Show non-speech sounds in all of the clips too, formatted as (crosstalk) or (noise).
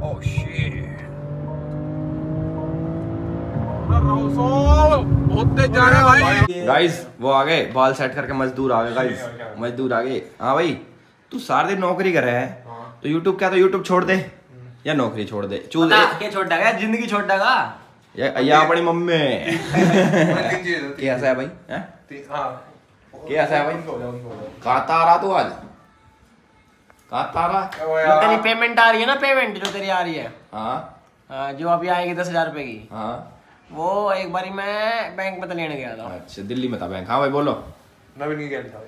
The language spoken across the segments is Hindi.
Oh shit. रहा है गाइस वो आ गए। बाल सेट करके मजदूर आ गए गाइस मजदूर आ गए। हाँ भाई तू सारे दिन नौकरी कर रहा है। तो यूट्यूब क्या तो यूट्यूब छोड़ दे। या नौकरी छोड़ दे। चूज़ क्या छोड़ देगा ज़िंदगी छोड़ देगा या, अपनी मम्मी। कैसा है भाई? हैं? कैसा है भाई? कहाँ तारा तू आज? कहाँ तारा जो तेरी पेमेंट आ रही है ना पेमेंट जो तेरी आ रही है। हाँ। हाँ, जो अभी आएगी दस हज़ार रुपए की। हाँ। वो एक बारी मैं बैंक में तो लेने गया था। अच्छा दिल्ली में था बैंक हाँ भाई बोलो। नवीन की क्या लिखा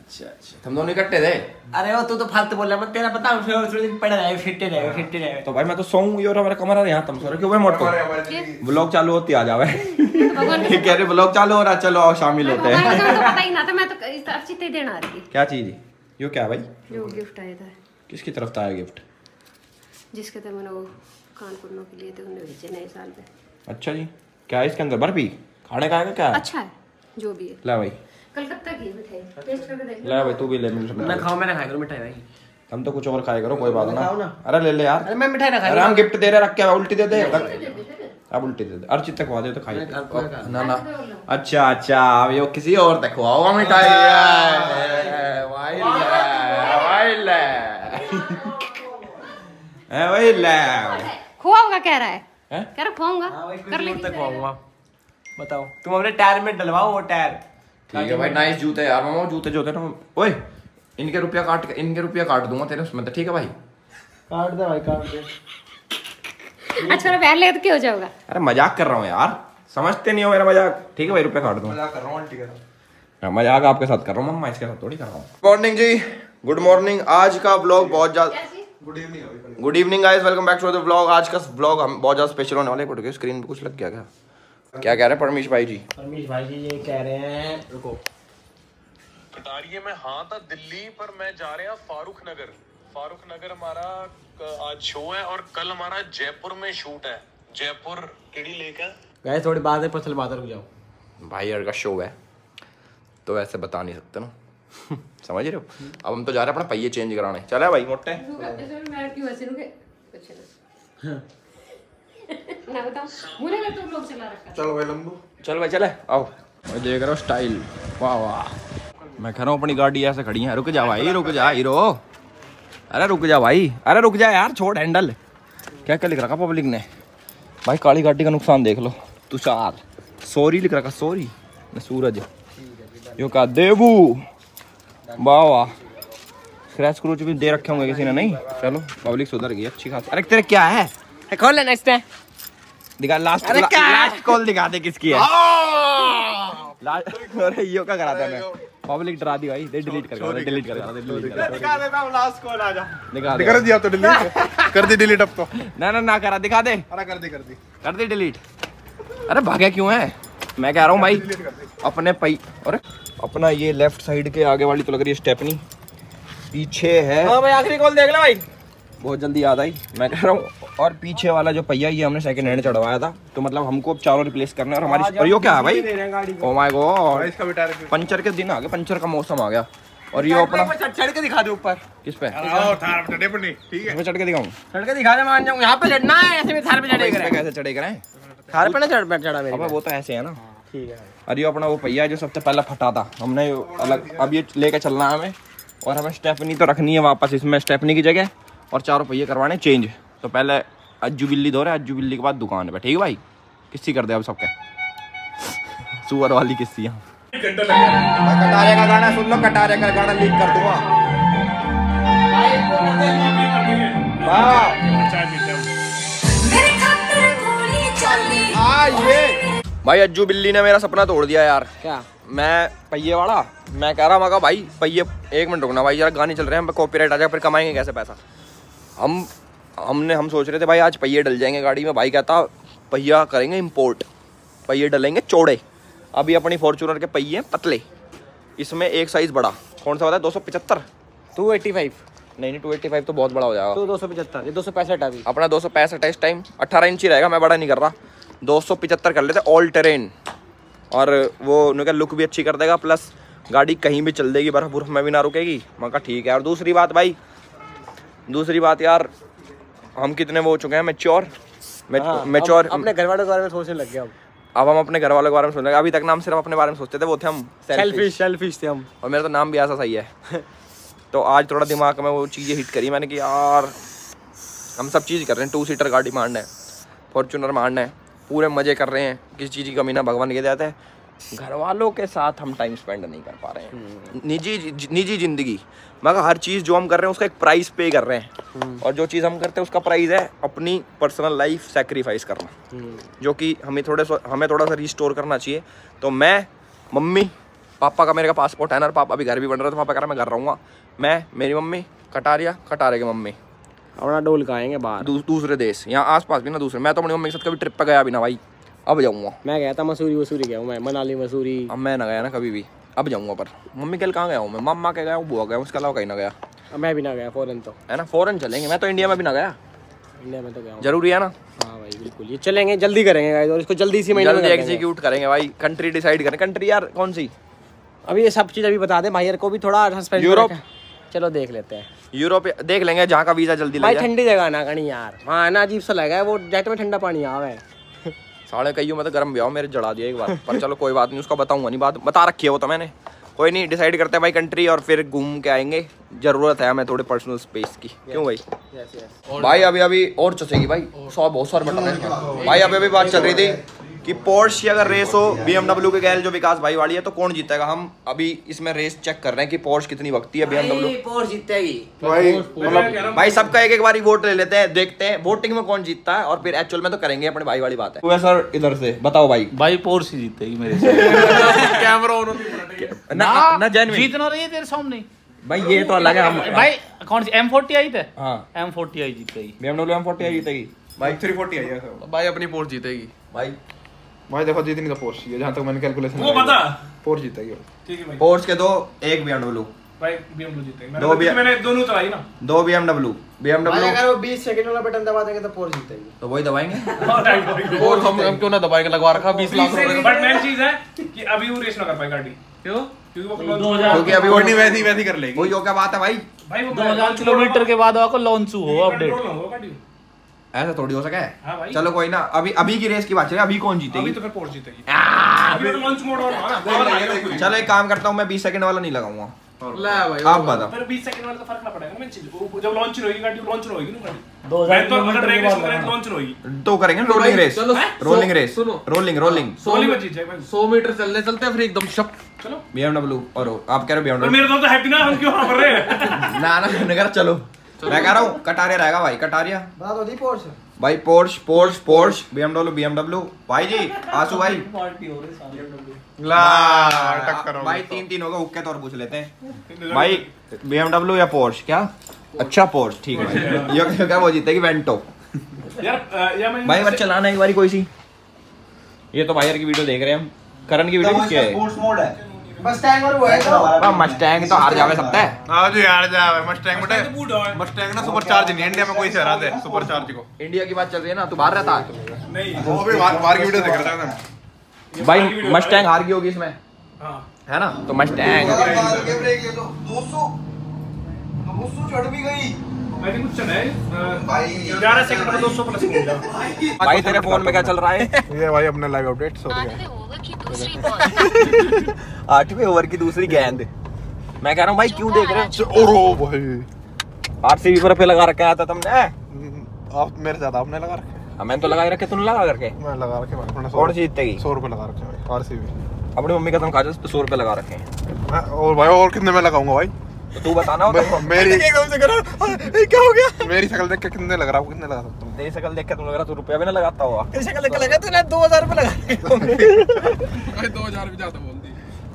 अच्छा अच्छा। तुम दोनों इकट्ठे थे? अरे वो तू तो फालतू बोल रहा मैं तेरा पता हूँ फिर थोड़े दिन पड़े रहे फिटे रहे फिटे रहे। तो भाई मैं तो सोऊं और मेरा कमरा यहाँ तुम सो रहे क्यों भाई मोटो हमारे हमारे ब्लॉग चालू होती आ जावे ठीक कह रहे ब्लॉग चालू हो रहा चलो आओ शामिल होते हैं को तो पता ही ना था मैं तो इस अच्छी तरह देना आ रही क्या चीज़? है यो क्या भाई? जो गिफ्ट आया था किसकी तरफ़ था गिफ्ट? जिसके थे मैंने वो कान कुन्नों के लिए थे उन्हें भेजे नए साल पे। अच्छा जी। क्या है इसके अंदर? बर्फ़ी? खाने का है क्या? अच्छा है जो भी है। ले भाई। कलकत्ता की मिठाई। टेस्ट करके देख ले भाई तू भी ले मैं खाऊं मैं ना खाया करूँ मिठाई भाई। हम तो कुछ और खाए करो कोई बात ना। ना। अरे ले ले यार। अरे मैं मिठाई ना अरे खाया हम गिफ्ट दे रहे रख के उल्टी दे दे। अब उल्टी दे दे अर्चित तक खवा दे तो खाइए मैं कोई खा- ना ना अच्छा अच्छा अब ये किसी और तक खवाओगा मिठाई ले वाई ले खुआऊँगा कह रहा है कह रहा खुआऊँगा हाँ भाई कर ले दूर तक खाऊँगा बताओ तुम अपने टायर में डलवाओ वो टायर ठीक है भाई नाइस जूते यार। मामा जूते जो थे ना ओए इनके रुपया काट इनके रुपया काट दूँगा तेरे उसमें तो ठीक है भाई? काट दे भाई काट दे। अच्छा पहन ले तो क्या हो जाएगा। अरे मज़ाक कर रहा हूँ यार। समझते नहीं हो मेरा मज़ाक। ठीक है भाई रुपया काट दूँगा मज़ाक कर रहा हूँ आंटी कर रहा हूँ। हाँ, मज़ाक आपके साथ कर रहा हूँ मम्मा इसके साथ थोड़ी कर रहा हूँ। मॉर्निंग जी। गुड मॉर्निंग आज का ब्लॉग बहुत ज़्यादा good evening good evening guys welcome back to the vlog आज का व्लॉग हम बहुत ज़्यादा स्पेशल होने वाले हैं। स्क्रीन पे कुछ लग गया क्या? क्या कह रहे हैं परमेश भाई जी? परमेश भाई जी ये कह रहे हैं रुको। कटारिये में हाँ था दिल्ली पर मैं जा रहे हैं फारूक नगर। फारूक नगर हमारा आज शो है और कल हमारा जयपुर में शूट है। जयपुर केड़ी लेक है गए थोड़ी बात है पसल बात रुक जाओ। भाई यार का शो है। तो ऐसे बता नहीं सकते ना। (laughs) समझ रहे हो? अब हम तो जा रहे हैं अपना पहिए चेंज कराने। चले भाई मोटे। मैं क्यों ऐसे रुके कुछ ना ना बताओ मुझे का तुम लोग चला रखा चलो भाई लंबू। चल भाई चले आओ। मैं देख रहा हूँ स्टाइल वाह वाह। मैं कह रहा हूँ अपनी गाड़ी ऐसे खड़ी है। रुक जा भाई रुक जा हीरो। अरे रुक जा भाई। अरे रुक जा यार छोड़ हैंडल क्या क्या लिख रखा पब्लिक ने? भाई काली गाड़ी का नुकसान देख लो। तुषार। सॉरी लिख रखा सॉरी। सूरज। यो का देवू। वाह वाह। स्क्रैच क्रूच भी दे रखे होंगे किसी ने नहीं? चलो पब्लिक सुधर गई अच्छी खास। अरे तेरे क्या है? खोल लेना इस पे। दिखा लास्ट अरे क्या? लास्ट कॉल दिखा दे किसकी है। ला- (laughs) अरे यो क्या कराता मैं? पब्लिक डरा दी भाई दे डिलीट कर दे डिलीट कर दे डिलीट कर दिखा देता हूँ लास्ट कॉल आ जा। दिखा दे। कर दिया तो डिलीट (laughs) कर दी डिलीट अब तो। ना ना ना करा दिखा दे। अरे कर दे कर दी। कर दे डिलीट अरे भागे क्यों है? मैं कह रहा हूँ भाई अपने पई अरे अपना ये लेफ़्ट साइड के आगे वाली तो लग रही है स्टेपनी पीछे है। हाँ भाई आखिरी कॉल देख ले भाई। बहुत जल्दी याद आई। मैं कह रहा हूँ और पीछे वाला जो पहिया ये हमने सेकंड हैंड चढ़वाया था तो मतलब हमको अब चारों रिप्लेस करना है और हमारी और यो क्या है भाई? हैं ओ माय गॉड पंचर के दिन आ गए पंचर का मौसम आ गया। और ये अपना चढ़ चढ़ के दिखा दो ऊपर। किस पे? ठीक है। चढ़ के दिखाऊँ? चढ़ के दिखा दे मान जाऊँ। यहाँ पे चढ़ना है ऐसे में थार पे चढ़े करे। कैसे चढ़े कराएँ थार पे ना चढ़ चढ़ा मेरे वो तो ऐसे है ना। ठीक है। और ये अपना वो पहिया जो सबसे पहले फटा था। हमने अलग अब ये लेके चलना है हमें और हमें स्टेपनी तो रखनी है वापस इसमें स्टेपनी की जगह। और चारों पहिए करवाने चेंज तो पहले अज्जू बिल्ली दो रहे अज्जू बिल्ली के बाद दुकान पे। ठीक है भाई? किस्सी कर दे अब सबके। सुअर वाली किस्सी यहाँ। कटारे का गाना सुन लो कटारे का गाना लीक कर दूँगा। भाई अज्जू बिल्ली ने मेरा सपना तोड़ दिया यार। क्या? मैं पहिए वाला। मैं कह रहा मगा भाई पहिए एक मिनट रुकना भाई यार गाने चल रहे हैं हम कॉपीराइट आ जाए फिर कमाएँगे कैसे पैसा? हम हमने हम सोच रहे थे भाई आज पहिए डल जाएँगे गाड़ी में। भाई कहता पहिया करेंगे इम्पोर्ट पहिए डलेंगे चौड़े। अभी अपनी फॉर्चूनर के पहिए हैं पतले। इसमें एक साइज़ बड़ा। कौन सा होता है? दो सौ पचहत्तर। टू एट्टी फाइव नहीं नहीं टू एट्टी फाइव तो बहुत बड़ा हो जाएगा। तो दो सौ पचहत्तर ये दो सौ पैंसठ अभी। अपना दो सौ पैंसठ है इस टाइम अट्ठारह इंच ही रहेगा मैं बड़ा नहीं कर रहा। दो सौ पिचहत्तर कर लेते ऑल टेरेन और वो उनका लुक भी अच्छी कर देगा प्लस गाड़ी कहीं भी चल देगी बर्फ़ बुर्फ में भी ना रुकेगी। मैं कहा ठीक है। और दूसरी बात भाई दूसरी बात यार हम कितने वो हो चुके हैं मेच्योर हाँ, मेच्योर अपने घर वालों के बारे में सोचने लग गया अब। अब हम अपने घर वालों के बारे में सोच रहे हैं अभी तक नाम सिर्फ़ अपने बारे में सोचते थे वो थे हम सेल्फिश सेल्फिश थे हम। और मेरा तो नाम भी ऐसा सही है। तो आज थोड़ा दिमाग में वो चीज़ें हिट करी मैंने कि यार हम सब चीज़ कर रहे हैं। टू सीटर गाड़ी मारना है फॉर्चूनर मारना है पूरे मज़े कर रहे हैं किसी चीज़ की कमी ना भगवान के देते हैं घर वालों के साथ हम टाइम स्पेंड नहीं कर पा रहे हैं। निजी निजी ज़िंदगी। मगर हर चीज़ जो हम कर रहे हैं उसका एक प्राइस पे कर रहे हैं। और जो चीज़ हम करते हैं उसका प्राइस है अपनी पर्सनल लाइफ सेक्रीफाइस करना। जो कि हमें थोड़े सो हमें थोड़ा सा रिस्टोर करना चाहिए। तो मैं मम्मी पापा का मेरे का पासपोर्ट है ना पापा अभी घर भी बन रहा है तो पापा कह रहा मैं घर रहूँगा। मैं मेरी मम्मी कटारिया कटारे की मम्मी। अपना डोल का आएँगे बाहर दूसरे देश यहाँ आसपास भी ना दूसरे। मैं तो अपनी मम्मी के साथ कभी ट्रिप पर गया भी ना भाई। अब जाऊँगा। मैं गया था मसूरी वसूरी गया हूँ मैं मनाली मसूरी। अब मैं ना गया ना कभी भी। अब जाऊँगा पर। मम्मी कल कहाँ गया हूँ मैं? मम्मा के गया हूँ बुआ गया उसके अलावा कहीं ना गया। अब मैं भी ना गया फॉरन तो। है ना? फॉरन चलेंगे। मैं तो इंडिया में भी ना गया। इंडिया में तो गया ज़रूरी है ना? हाँ भाई बिल्कुल। ये चलेंगे जल्दी करेंगे guys, और इसको जल्दी इसी महीने जल्दी एग्जीक्यूट करेंगे भाई। कंट्री डिसाइड करें। कंट्री यार कौन सी? अभी ये सब चीज़ अभी बता दे भाई को भी थोड़ा यूरोप। चलो देख लेते हैं। यूरोप देख लेंगे जहाँ का वीज़ा जल्दी भाई लग जाए। ठंडी जगह ना कहीं यार। वहाँ ना अजीब सा लगा है वो जेट में ठंडा पानी आवा है। साढ़े कही मतलब तो गर्म ब्याह मेरे जड़ा दिया एक बार। पर चलो कोई बात नहीं उसका बताऊँगा नहीं बात। बता रखी है वो तो मैंने। कोई नहीं डिसाइड करते हैं भाई कंट्री और फिर घूम के आएँगे। ज़रूरत है हमें थोड़े पर्सनल स्पेस की। Yes, क्यों भाई? yes, yes. भाई अभी अभी और चसेगी भाई। सौ बहुत सारे बटन है। भाई अभी अभी बात चल रही थी। कि पोर्श की अगर रेस हो BMW के गैल जो विकास भाई वाली है तो कौन जीतेगा? हम अभी इसमें रेस चेक कर रहे हैं कि पोर्श कितनी वक्ती है BMW पोर जीतेगी। भाई मतलब भाई सबका एक एक बारी वोट ले लेते हैं देखते हैं वोटिंग में कौन जीतता है और फिर एक्चुअल में तो करेंगे अपने भाई वाली बात है। सर इधर से बताओ भाई। भाई पोर्स ही जीतेगी मेरे कैमरा (laughs) ना ना जेन्युइन जीतना रही है तेरे सामने। भाई ये तो अलग है हम भाई कौन सी एम फोर्टी आई थे? हाँ। एम फोर्टी आई जीतेगी। BMW M40 जीतेगी। भाई थ्री फोर्टी आई है भाई अपनी पोर्ट जीतेगी। भाई भाई देखो जीतनी तो पोर्स है जहाँ तक मैंने कैलकुलेशन वो बता। पोर्स जीतेगी ठीक है भाई। पोर्स के दो एक BMW भाई BMW जीतेगी दो मैंने मैंने दोनों चलाई ना। दो BMW BMW अगर वो 20 सेकंड वाला बटन दबा देंगे तो पोर जीतेगी तो वही दबाएँगे? पोर्ट हम हम क्यों ना दबाएँगे? लगवा रखा बीस लाख रुपए बट मेन चीज़ है कि अभी वो रेस ना कर पाए गाड़ी। क्यों? क्योंकि वो क्योंकि अभी वो नहीं वैसी वैसी कर लेगी। वही हो क्या बात है भाई? भाई वो दो हज़ार किलोमीटर के बाद आपको लॉन्च हो अपडेट कंट्रोल ना होगा गाड़ी ऐसा थोड़ी हो सका है। हाँ भाई। चलो कोई ना अभी अभी की रेस की बात चले अभी कौन अभी जीतेगी? तो फिर पोर्स जीतेगी। तो चलो एक काम करता हूँ मैं 20 सेकंड वाला नहीं लगाऊँगा। आप बताओ। फिर 20 सेकंड वाला तो फ़र्क ना पड़ेगा मेन चीज़ जब लॉन्च होगी गाड़ी लॉन्च होगी ना गाड़ी। तो अगर ड्रैग रेस करें लॉन्च होगी तो करेंगे रोलिंग रेस चलो, रोलिंग सो- रेस सुनो। रोलिंग रोलिंग मी- जीत मीटर चलने चलते हैं फिर एकदम शप। चलो। BMW और आप कह रहे हो पर BMW मेरे दोस्त हैप्पी ना हम क्यों हाँ कर रहे हैं? (laughs) ना ना नगर चलो। मैं कह रहा हूँ कटारिया रहेगा भाई कटारिया। बता दो दी पोर भाई Porsche Porsche Porsche BMW BMW भाई जी आसू भाई। ला टक्कर हो भाई तीन तीन होगा हुक्के तो और पूछ लेते हैं। (laughs) भाई BMW या पोर्श क्या? अच्छा पोर्श ठीक है। (laughs) ये क्या- क्या वो जीतेगी? वेंटो यार या मैं भाई बस चलाना एक बारी कोई सी। ये तो भाई यार की वीडियो देख रहे हैं हम। करण की वीडियो किसकी है। और वो है तो। मस्टैंग तो हार जावे सकता है हाँ जी यार जा मस्टैंग बटे तो मस्टैंग ना सुपर चार्ज नहीं इंडिया में कोई से हरा दे सुपर चार्ज को। इंडिया की बात चल रही है ना तू बाहर रहता। है नहीं। वो भी बाहर बाहर की वीडियो देख रहा था मैं भाई मस्टैंग हार गई होगी इसमें। हाँ। है ना? तो मस्टैंग आई थिंक कुछ चल है? ग्यारह सेकंड में दो सौ प्लस हो जाएगा भाई तेरे फ़ोन में क्या चल रहा है? ये भाई अपने लाइव अपडेट सॉरी आठवें ओवर की (laughs) दूसरी बॉल आठवें ओवर की दूसरी गेंद। मैं कह रहा हूँ भाई क्यों देख रहे हो? ओरो भाई। आरसीबी पर पे लगा रखा था तुमने? आप मेरे साथ आपने लगा रखे हाँ, मैंने तो लगा रखे तूने लगा करके। मैं लगा रखे भाई कौन सी जीतेगी सौ रुपए लगा रखे आरसीबी अपनी मम्मी का तुम खा जाओ सौ रुपये लगा रखे हैं। और भाई और कितने में लगाऊँगा भाई? तो तू बताना हो मेरी एकदम से करो? "हाँ, क्या हो गया? मेरी शक्ल देख के कितने लग रहा हूँ कितने लगा सकता हूँ? तेरी शक्ल देख के तुम लग रहा तू रुपया भी ना लगाता होगा तेरी शक्ल देख के लगा तूने 2000 रुपए लगा भाई दो हज़ार भी ज़्यादा बोल दी।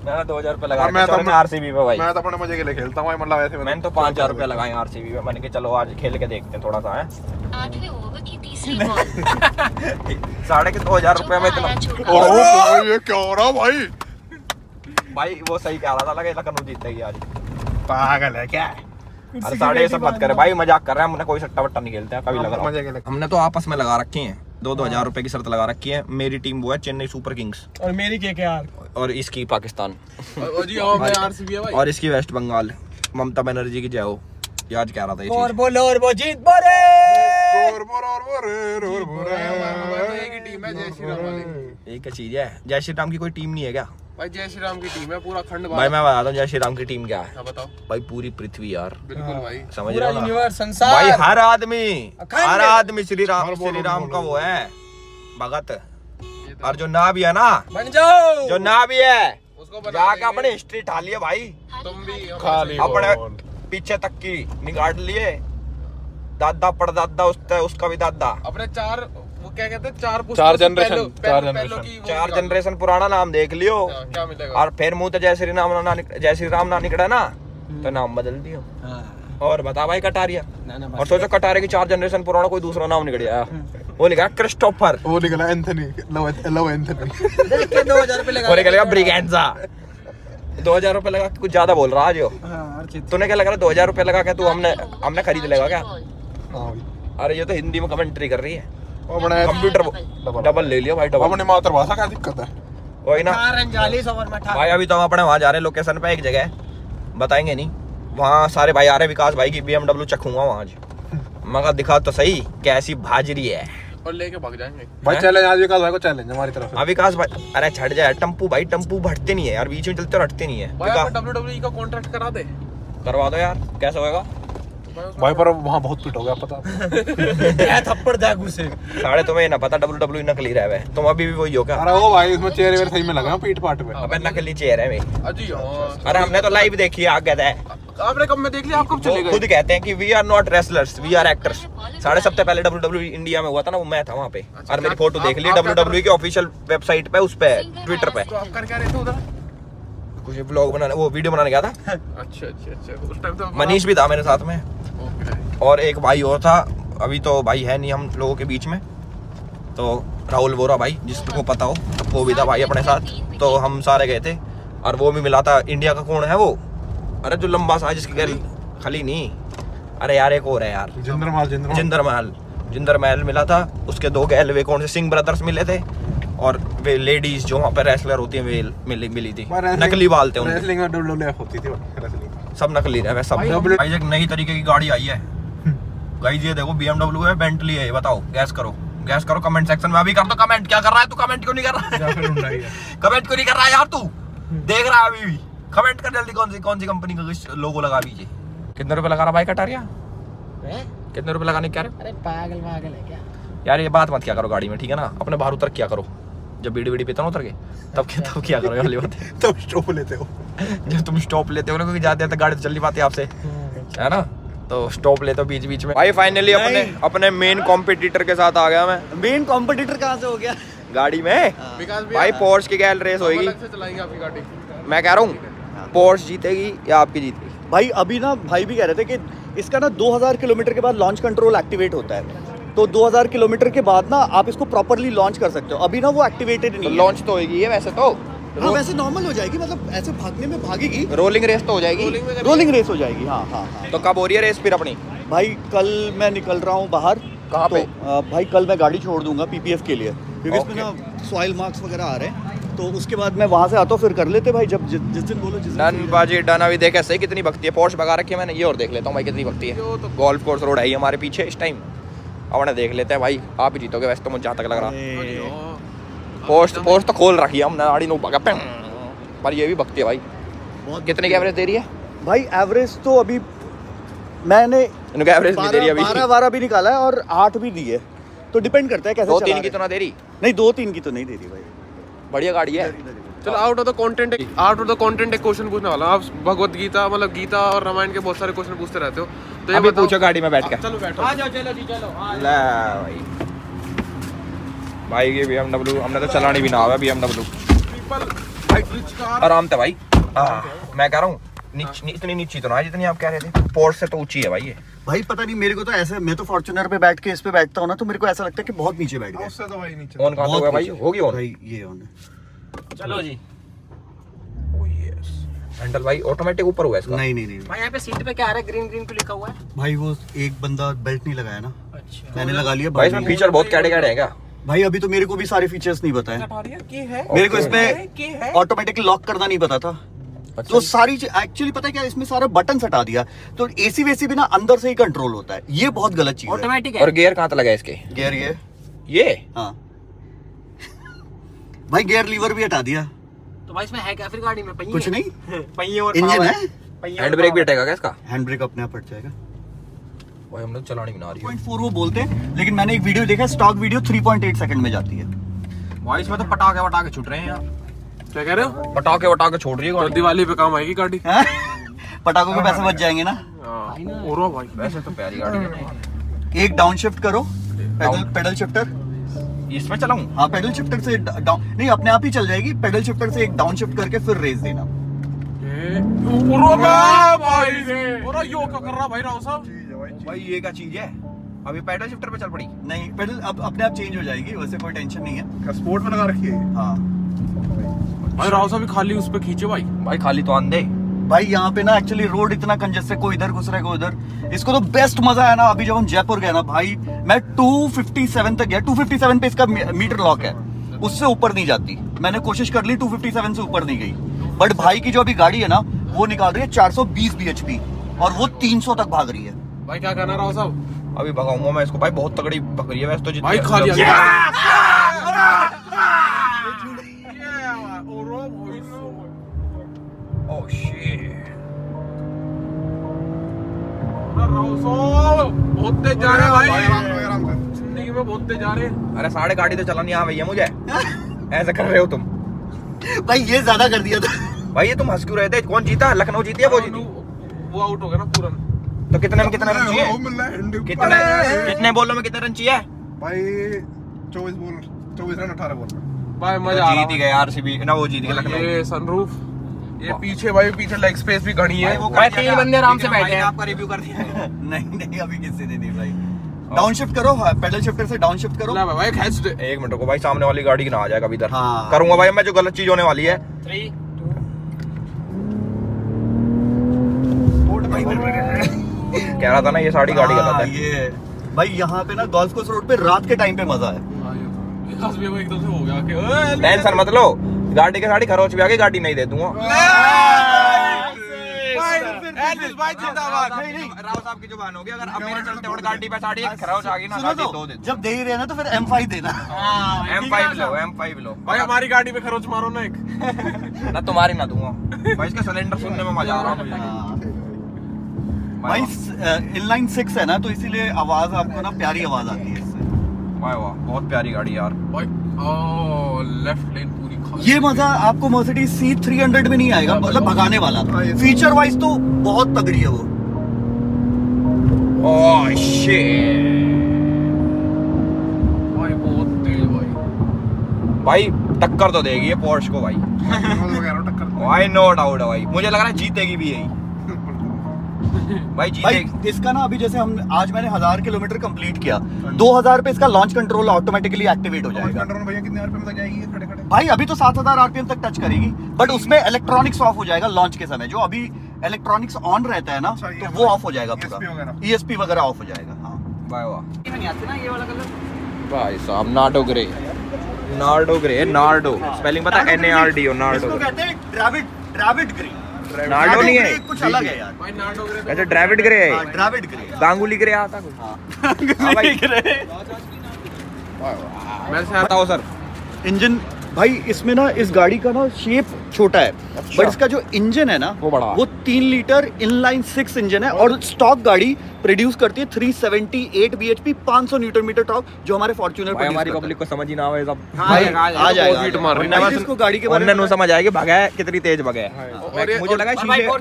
मैंने दो हज़ार रुपए लगा और मैं तो आरसीबी पे भाई। मैं तो अपने मज़े के लिए खेलता हूँ भाई, मतलब ऐसे मैंने तो पाँच हज़ार रुपया लगाए आरसीबी पे। मैंने कहा चलो आज खेल के देखते हैं थोड़ा सा है? आठवें ओवर की तीसरी बॉल (laughs) साढ़े के दो हज़ार रुपये में इतना ओहो भाई ये क्या हो रहा भाई? भाई वो सही कह रहा था लगे लखनऊ जीतेगी आज। पागल है क्या? अरे साढ़े ये सब मत करे भाई मज़ाक कर रहे हैं हमने कोई सट्टा वट्टा नहीं खेलते हैं कभी लगा हमने तो आपस में लगा रखी हैं दो दो हज़ार रुपए की शर्त लगा रखी है। मेरी टीम वो है चेन्नई सुपर किंग्स। और मेरी के और इसकी पाकिस्तान। और जी और मैं आरसीबी है भाई। और इसकी वेस्ट बंगाल ममता बनर्जी की जय हो। ये आज कह रहा था और बोलो और वो जीत बोर। एक ही टीम है जय श्री राम वाली। ये क्या चीज़ है जय श्री राम की कोई टीम नहीं है क्या? भाई जय श्री राम की टीम है पूरा खंड भाई मैं बताता हूँ जय श्री राम की टीम क्या है। हाँ बताओ। भाई पूरी पृथ्वी यार। बिल्कुल भाई। समझ पूरा रहे हो ना? भाई हर आदमी हर आदमी श्री राम श्री राम का वो है। भगत। और जो ना भी है ना बन जाओ। जो ना भी है उसको बना जाके देंगे। अपनी हिस्ट्री ढालिए भाई। तुम भी खाली अपने पीछे तक की निकाल लिए। दादा पड़दादा उसका भी दादा। अपने चार क्या कहते हैं चार पुस्तकों चार पहलो- चार जनरेशन पुराना नाम देख लियो। हाँ, क्या मिलेगा? और फिर मुँह तो जय श्री राम ना जय श्री राम ना निकला ना तो नाम बदल दियो। और बता भाई कटारिया। ना ना और सोचो कटारे की चार जनरेशन पुराना कोई दूसरा नाम निकल गया। वो लिखा क्रिस्टोफर। वो निकला एंथनी लव लव एंथनी। देख के दो हज़ार रुपए लगा और निकलेगा ब्रिगेंजा। दो हज़ार रुपए लगा कुछ ज़्यादा बोल रहा है जो हाँ, तूने क्या लग रहा? दो हज़ार रुपए लगा के तू हमने हमने खरीद लेगा क्या? हाँ। अरे ये तो हिंदी में कमेंट्री कर रही है। वो बड़ा कंप्यूटर डबल ले लिया भाई डबल अपनी मातृभाषा क्या दिक्कत है वही ना अठारह उनचालीस ओवर में अठारह भाई अभी तो हम अपने वहाँ जा रहे हैं लोकेशन पे एक जगह बताएँगे नहीं वहाँ सारे भाई आ रहे विकास भाई की बीएमडब्ल्यू चखूँगा वहाँ आज मगर दिखा तो सही कैसी भाजरी है और लेके भाग जाएँगे भाई चैलेंज आज विकास भाई को चैलेंज हमारी तरफ़ से विकास भाई अरे छट जाए टम्पू भाई टम्पू भटते नहीं है यार बीच में चलते और हटते नहीं है डब्ल्यू का कॉन्ट्रैक्ट करा दे करवा दो यार कैसे होएगा भाई पर वहाँ बहुत पिट हो गया पता (laughs) थप्पड़ दे घुसे। साढ़े तुम्हें ना पता डब्ल्यू डब्ल्यू नकली रहे हुए तुम अभी भी वही हो क्या? अरे वो भाई इसमें चेहरे वेर सही में लगा पीठ पाट में। अबे नकली चेहरे है भाई। अजी हाँ। अरे हमने तो लाइव देखी है आगे है आपने कब में देख लिया आप कब चले गए? खुद कहते हैं कि we are not wrestlers we are actors साढ़े सप्ताह पहले डब्ल्यू डब्ल्यू इंडिया में हुआ था ना वो मैं था वहाँ पे। और मेरी फ़ोटो देख ली डब्ल्यू डब्ल्यू की ऑफिशियल वेबसाइट पे उस पे ट्विटर पे। तो आप कर क्या रहे थे उधर? कुछ ब्लॉग बनाने वो वीडियो बनाने गया था। (laughs) अच्छा अच्छा अच्छा उस टाइम तो मनीष भी था मेरे साथ में। और एक भाई और था अभी तो भाई है नहीं हम लोगों के बीच में। तो राहुल वोरा भाई जिसको पता हो वो भी था भाई अपने साथ। तो हम सारे गए थे और वो भी मिला था इंडिया का कौन है वो? अरे जो लंबा सा जिसकी गैल खली नहीं। अरे यार एक और है यार। जिंदर माल जिंदर महल जिंदर महल मिला था उसके दो गैल वे कौन से सिंह ब्रदर्स मिले थे। और वे लेडीज़ जो वहाँ पे रेसलर होती हैं वे मिली मिली थी। नकली बाल थे उनके। रेसलिंग में होती थी रेसलिंग सब नकली रहे सब। एक नई तरीके की गाड़ी आई है। गाइस ये देखो BMW है बेंटली है बताओ गैस करो। गैस करो कमेंट सेक्शन में। अभी कर दो कमेंट क्या कर रहा है तू? कमेंट क्यों नहीं कर रहा? है कमेंट (laughs) क्यों नहीं कर रहा है यार तू? देख रहा है अभी भी। कमेंट कर जल्दी कौन सी कौन सी कंपनी का लोगो लगा दीजिए कितने रुपए लगा रहा भाई कटारिया? कितने रुपए लगाने क्या अरे पागल पागल है क्या? यार ये बात मत क्या करो गाड़ी में ठीक है ना? अपने बाहर उतर क्या करो। जब बीड़ी बीड़ी पीता ना उतर के तब क्या तब क्या करोगे वाली बात? है। (laughs) तब स्टॉप लेते हो। जब तुम स्टॉप लेते हो ना क्योंकि जाते हैं तो गाड़ी तो चल नहीं पाती आपसे है ना? तो स्टॉप लेते हो बीच बीच में। भाई फाइनली अपने अपने मेन कॉम्पिटिटर के साथ आ गया मैं। मेन कॉम्पिटिटर कहाँ से हो गया? गाड़ी में? विकास भाई पोर्स की गैल रेस होएगी? अलग से चलाएँगे आपकी गाड़ी। मैं कह रहा हूँ पोर्स जीतेगी या आपकी जीतेगी? भाई अभी ना भाई भी कह रहे थे कि इसका ना 2000 किलोमीटर के बाद लॉन्च कंट्रोल एक्टिवेट होता है। तो 2000 किलोमीटर के बाद ना आप इसको प्रॉपरली लॉन्च कर सकते हो। अभी ना वो एक्टिवेटेड तो नहीं है। लॉन्च तो होएगी ये वैसे तो। हाँ वैसे नॉर्मल हो जाएगी मतलब ऐसे भागने में भागेगी। रोलिंग रेस तो हो जाएगी। रोलिंग रेस हो जाएगी हाँ हाँ हाँ। तो कब हो रही है रेस फिर अपनी? भाई कल मैं निकल रहा हूँ बाहर। कहाँ तो, पे? अ, भाई कल मैं गाड़ी छोड़ दूँगा पीपीएफ के लिए क्योंकि इसमें ना सॉइल मार्क्स वगैरह आ रहे हैं। तो उसके बाद मैं वहाँ से आता हूँ फिर कर लेते भाई जब जि, जिस दिन बोलो जिस दिन डन बाजी डन अभी देख ऐसे कितनी भक्ति है? पोर्स भगा रखी है मैंने ये और देख लेता हूँ भाई कितनी भक्ति है। गोल्फ कोर्स रोड है हमारे पीछे इस टाइम अपने देख लेते हैं भाई आप ही जीतोगे वैसे तो मुझे जहाँ तक लग रहा। पोस्ट पोस्ट तो खोल रखी है हमने आड़ी नो भगा पर ये भी भक्ति है भाई। कितने की एवरेज दे रही है? भाई एवरेज तो अभी मैंने इनका एवरेज नहीं दे रही बारह अभी। बारह बारह भी निकाला है और आठ भी दी है तो डिपेंड करता है कैसे दो तीन की तो ना दे रही। नहीं दो तीन की तो नहीं दे रही भाई। बढ़िया गाड़ी है। चलो out of the content out of the content एक क्वेश्शन पूछने वाला आप भगवत गीता मतलब गीता और रामायण के बहुत सारे क्वेश्चन पूछते रहते हो। तो ये पूछो गाड़ी में बैठ के। चलो बैठो। आ जाओ चलो जी चलो। आ जाओ। भाई। भाई ये BMW हमने तो चलानी भी ना आवे BMW पीपल भाई रिच कार आराम से भाई। हाँ मैं कह रहा हूँ नीच, इतनी नीची तो ना है जितनी आप कह रहे थे। पोर्स से तो ऊँची है भाई ये। भाई पता नहीं मेरे को तो ऐसे मैं तो फॉर्च्यूनर पे बैठ के इस पे बैठता हूँ ना तो मेरे को ऐसा लगता है कि बहुत नीचे बैठ गया। उससे तो भाई नीचे। ऑन कहाँ भाई होगी ऑन भाई ये ऑन है। चलो जी। हैंडल भाई ऑटोमेटिक ऊपर हुआ है इसका? नहीं नहीं नहीं भाई यहाँ पे सीट पे क्या आ रहा है? ग्रीन ग्रीन पे लिखा हुआ है? भाई वो एक बंदा बेल्ट नहीं लगाया ना। अच्छा। मैंने लगा लिया भाई इसमें फीचर बहुत कैडे कैडे हैं क्या? भाई अभी तो मेरे को भी सारे फीचर्स नहीं की है? मेरे को इसमें ऑटोमेटिक लॉक करना नहीं पता था। तो सारी एक्चुअली पता है क्या इसमें सारा बटन हटा दिया। तो एसी वेसी भी ना अंदर से ही कंट्रोल होता है। ये बहुत गलत चीज़ है। ऑटोमेटिक और गियर कहाँ तक लगा है इसके? गियर ये। ये? हाँ। भाई गियर लीवर भी हटा दिया। तो भाई इसमें है क्या? फिर गाड़ी में पहिए कुछ नहीं। (laughs) पहिए और इंजन है। हैंड ब्रेक भी हटेगा क्या इसका? हैंड ब्रेक अपने आप हट जाएगा। भाई हम लोग चलानी भी ना आ रही है। 0.4 वो बोलते हैं लेकिन मैंने एक वीडियो देखा स्टॉक वीडियो 3.8 सेकंड में जाती है। भाई इसमें तो पटाखे वटाखे छूट रहे हैं यार। क्या कह रहे हो? पटाखे वटाखे छोड़ रही है तो गाड़ी दिवाली पे काम आएगी गाड़ी। हैं? पटाखों के पैसे बच जाएँगे ना। हाँ, और भाई। वैसे तो प्यारी गाड़ी है। एक डाउन शिफ्ट करो पेडल पेडल शिफ्टर इसमें चलाऊं? हाँ पेडल शिफ्टर से डाउन नहीं अपने आप ही चल जाएगी। पेडल शिफ्टर से एक डाउन शिफ्ट करके फिर रेस देना। भाई यो क्या कर रहा भाई राव साहब? भाई ये क्या चीज़ है? अभी पैडल शिफ्टर पे चल पड़ी। नहीं पेडल अब अपने आप चेंज हो जाएगी वैसे कोई टेंशन नहीं है। स्पोर्ट में लगा रखी है हाँ। भाई राव साहब खाली उस पे खींचे भाई। भाई खाली तो आंदे भाई यहाँ पे ना एक्चुअली रोड इतना कंजेस्ट है कोई इधर घुस रहा है कोई उधर। इसको तो बेस्ट मज़ा आया ना अभी जब हम जयपुर गए ना भाई मैं 257 तक गया। 257 पे इसका मीटर लॉक है। उससे ऊपर नहीं जाती। मैंने कोशिश कर ली 257 से ऊपर नहीं गई। बट भाई की जो अभी गाड़ी है ना वो निकाल रही है चार सौ 420 bhp और वो 300 तक भाग रही है। भाई क्या कहना राव साहब अभी भगाऊँगा मैं इसको। भाई बहुत तगड़ी है वैसे तो भाई है, Oh, shit. बहुत तेज जा रहे भाई ज़िंदगी में बहुत तेज जा रहे अरे साढ़े गाड़ी तो चलानी आ भैया मुझे। ऐसा कर रहे हो तुम। भाई ये ज़्यादा कर दिया था। भाई ये तुम हंस क्यों रहे थे? कौन जीता? लखनऊ जीती है वो जीती वो आउट हो गया ना पूरा तो कितने में कितने रन चाहिए? कितने कितने बॉलों में कितने रन चाहिए? भाई चौबीस बॉल चौबीस रन अठारह बॉल। भाई मज़ा आ जीत ही गए आरसीबी। ना वो जीत गए लखनऊ। ये सनरूफ ये पीछे भाई पीछे लेग स्पेस भी घनी है। भाई तीन बंदे आराम से बैठे हैं। आपका रिव्यू कर दिया। (laughs) नहीं नहीं अभी किसी ने नहीं भाई। डाउन शिफ्ट करो पेडल शिफ्टर से डाउन शिफ्ट करो। ला भाई खेच एक मिनट को भाई सामने वाली गाड़ी की ना आ जाएगा अभी इधर। हाँ। करूँगा भाई मैं जो गलत चीज़ होने वाली है। थ्री (laughs) कह रहा था ना ये साड़ी गाड़ी हाँ, गलत है। ये। भाई यहाँ पे ना गोल्फ कोर्स रोड पे रात के टाइम पे मज़ा है। से हो गया कि ओए, ले- टेंशन मत लो। गाड़ी के साड़ी खरोच भी आगे गाड़ी नहीं दे दूँगा। भाई राव साहब की ज़ुबान होगी अगर अब चलते और गाड़ी पे साड़ी खरोच आ गई ना सुनो गाड़ी दो तो दे जब दे ही रहे ना तो फिर एम फाइव देना। एम फाइव लो एम फाइव लो। भाई हमारी गाड़ी पे खरोच मारो ना एक। ना तुम्हारी ना दूँगा। भाई इसका सिलेंडर सुनने में मज़ा आ रहा है भाई इनलाइन सिक्स है ना तो इसीलिए आवाज़ आपको ना प्यारी आवाज़ आती है इससे। वाह वाह बहुत प्यारी गाड़ी यार। भाई ओ लेफ़्ट लेन पूरी खाली ये मज़ा आपको मर्सिडीज सी थ्री हंड्रेड में नहीं आएगा मतलब भगाने वाला। फीचर वाइज तो बहुत तगड़ी है वो। शिट भाई टक्कर तो देगी ये पोर्श को भाई। भाई नो डाउट है भाई। मुझे लग रहा है जीतेगी भी यही। (laughs) भाई जी भाई इसका ना अभी जैसे हम आज मैंने हज़ार किलोमीटर कंप्लीट किया। दो हज़ार पे इसका लॉन्च कंट्रोल ऑटोमेटिकली एक्टिवेट हो जाएगा। भैया कितने आरपीएम तक जाएगी खड़े खड़े? भाई अभी तो 7000 आरपीएम तक टच करेगी बट उसमें इलेक्ट्रॉनिक्स ऑफ़ हो जाएगा लॉन्च के समय। जो अभी इलेक्ट्रॉनिक्स ऑन रहता है ना अच्छा, तो वो ऑफ़ हो जाएगा पूरा। ईएसपी वगैरह ऑफ़ हो जाएगा हाँ। वाह वाह। भाई साहब Nardo grey. Nardo grey Nardo. Spelling पता है? N A R D O Nardo. कहते हैं ड्राविड ड्राविड ग्रे नार्डो नहीं है। कुछ अलग है यार। ग्रे अच्छा ड्राविड ग्रे है हाँ, ड्राविड ग्रे गांगुली ग्रे आता कुछ गांगुली भाई। मैं से आता हूँ सर। इंजन भाई इसमें ना इस गाड़ी का ना शेप छोटा है अच्छा। बट इसका जो इंजन है ना वो बड़ा। वो तीन लीटर इनलाइन सिक्स इंजन है और स्टॉक गाड़ी प्रोड्यूस करती है 378 bhp 500 न्यूटन मीटर टॉर्क जो हमारे फॉर्च्यूनर भाई हमारी पब्लिक को समझ ही ना आवे सब। आ जाएगा है। जिसको गाड़ी के बारे में समझ आएगी भगा कितनी तेज भगा है। मुझे लगा शीशे तो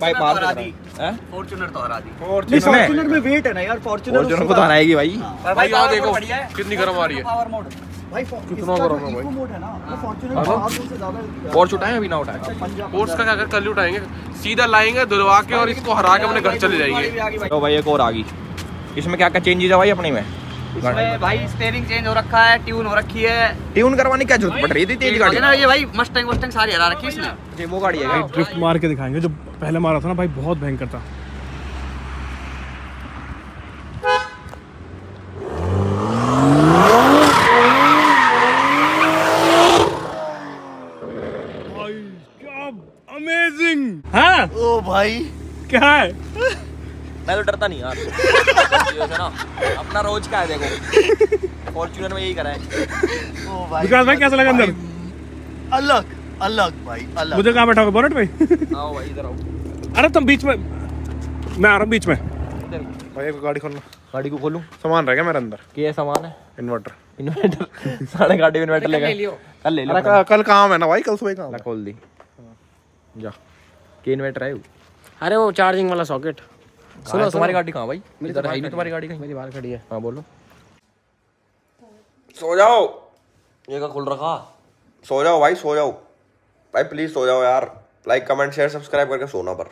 फॉर्च्यूनर तो हरा दी। फॉर्च्यूनर में वेट है ना यार फॉर्च्यूनर फॉर्च्यूनर को तो आएगी भाई। भाई देखो कितनी गर्म आ रही है। पावर मोड भाई कितना गरम है भाई? मोड ना। वो फॉर्च्यूनर। पावर से ज़्यादा और उठाए अभी ना उठाए। फोर्स का क्या कल उठाएँगे। सीधा लाएँगे धुलवा के और इसको हरा के अपने घर चले जाएँगे। तो भाई। एक और आ गई। इसमें क्या क्या चेंजेस है भाई अपने में? इसमें भाई स्टेयरिंग चेंज हो रखा है ट्यून हो रखी है। ट्यून करवाने की क्या ज़रूरत पड़ रही थी तेज गाड़ी? ना ये भाई मस्टैंग सारी हरा रखी है इसने। वो गाड़ी है? ड्रिफ्ट मार के दिखाएँगे। जो पहले मारा था ना भाई बहुत भयंकर था भाई क्या अमेजिंग हाँ क्या है? मैं तो डरता नहीं यार। ना अपना रोज का है देखो। फॉर्च्यूनर में यही करा है। ओ भाई विकास भाई कैसा लगा अंदर? अलग अलग भाई अलग। मुझे कहाँ बैठा बोनट पे आओ भाई। इधर आओ। अरे तुम बीच में मैं आ रहा हूँ बीच में। भाई एक गाड़ी खोलना। गाड़ी को खोलूं? सामान रह गया मेरे अंदर। क्या सामान है? इन्वर्टर इन्वर्टर सारे गाड़ी में इन्वर्टर लेगा। कल ले लो। कल काम है ना भाई कल सुबह काम खोल दी। जा। के इन्वर्टर है वो? अरे वो चार्जिंग वाला सॉकेट सुनो तुम्हारी गाड़ी कहाँ भाई? इधर है नहीं तुम्हारी गाड़ी। कहीं मेरी बाहर खड़ी है। हाँ बोलो। सो जाओ। ये का खुल रखा? सो जाओ भाई सो जाओ। भाई प्लीज़ सो जाओ यार। लाइक कमेंट शेयर सब्सक्राइब करके सोना पर।